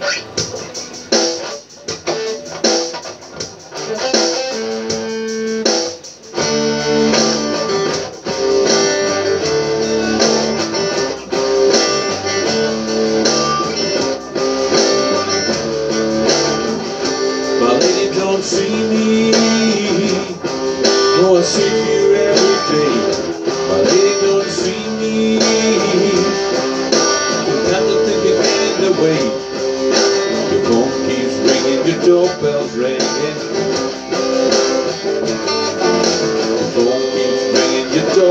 はい。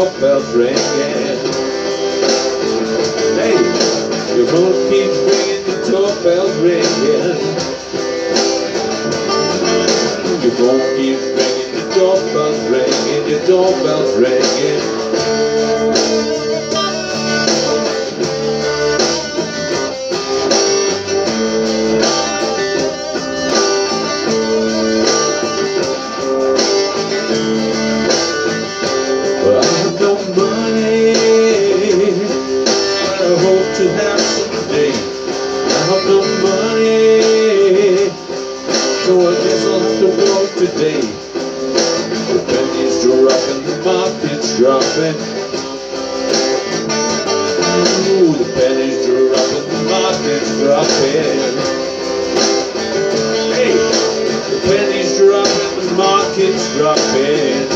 Your doorbell's ringing. Hey, your phone keeps ringing, your doorbell's ringing. Your phone keeps ringing, your doorbell's ringing, your doorbell's ringing. Work. The pennies dropping, the market's dropping. Ooh, the pennies dropping, the market's dropping. Hey, the pennies dropping, the market's dropping.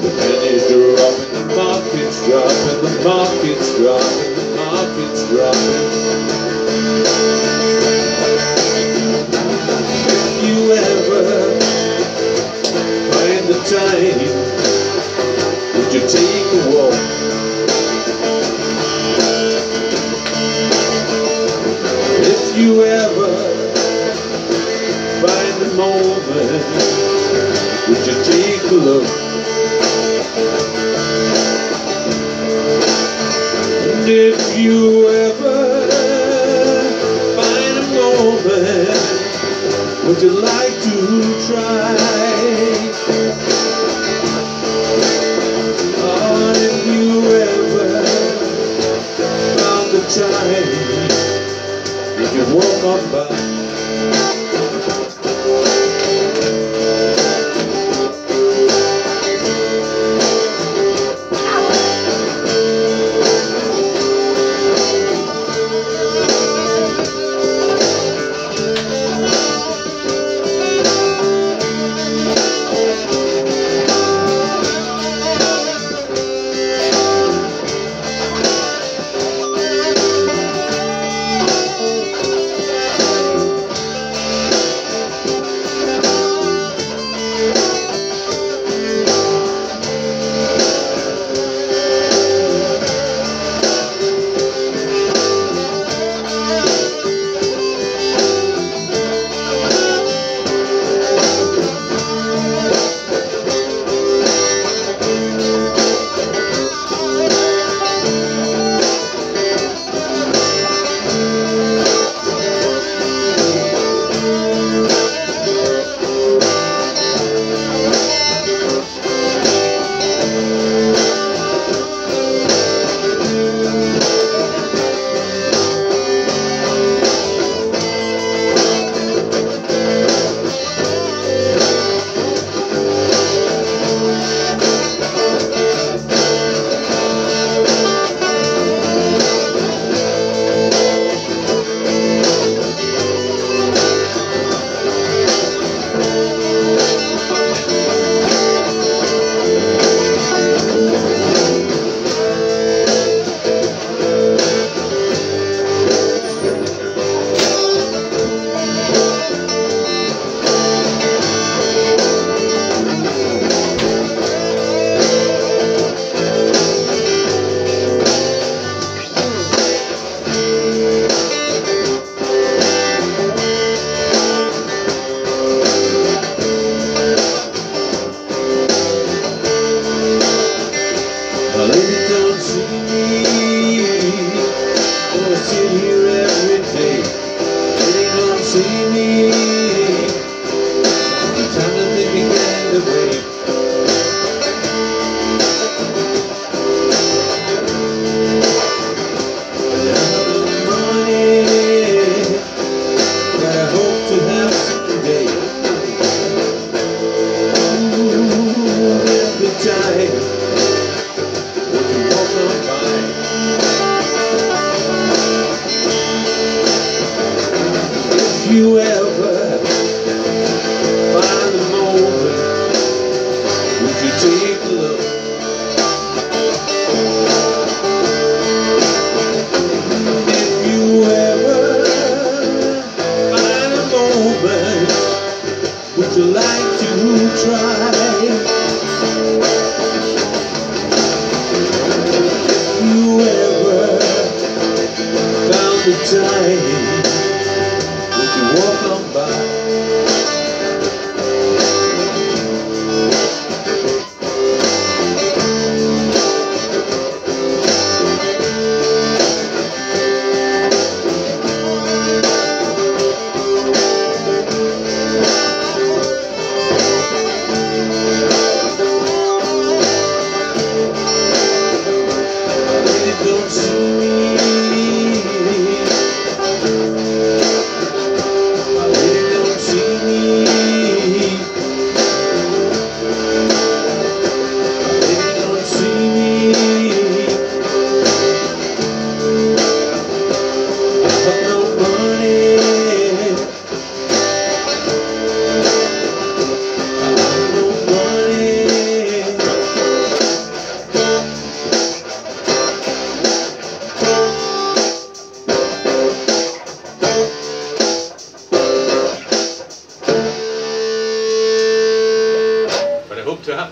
The pennies dropping, the market's dropping, the market's dropping, the market's dropping. You like to try? see me. You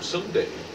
someday.